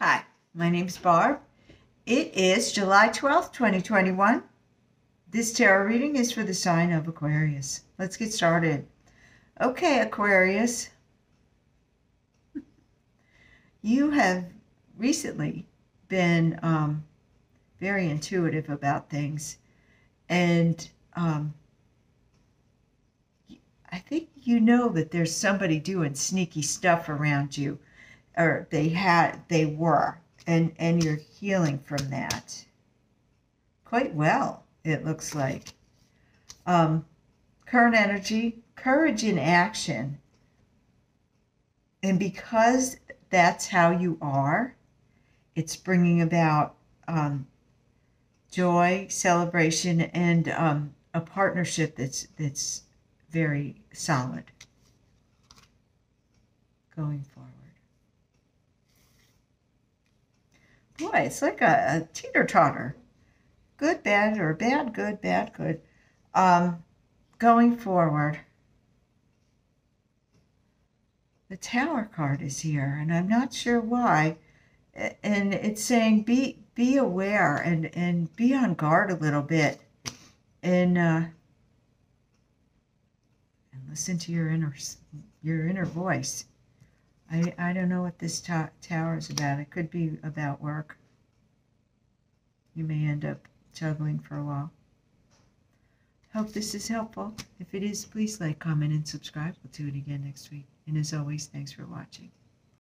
Hi, my name's Barb. It is July 12th, 2021. This tarot reading is for the sign of Aquarius. Let's get started. Okay, Aquarius. You have recently been um, very intuitive about things, and um, I think you know that there's somebody doing sneaky stuff around you or they had they were and and you're healing from that. Quite well it looks like. Um current energy courage in action. And because that's how you are it's bringing about um, joy celebration and um, a partnership that's that's very solid going forward boy, it's like a, a teeter totter. Good, bad, or bad, good, bad, good. Um, going forward, the Tower card is here, and I'm not sure why. And it's saying be be aware and and be on guard a little bit, and uh, and listen to your inner your inner voice. I, I don't know what this tower is about. It could be about work. You may end up juggling for a while. Hope this is helpful. If it is, please like, comment, and subscribe. We'll do it again next week. And as always, thanks for watching.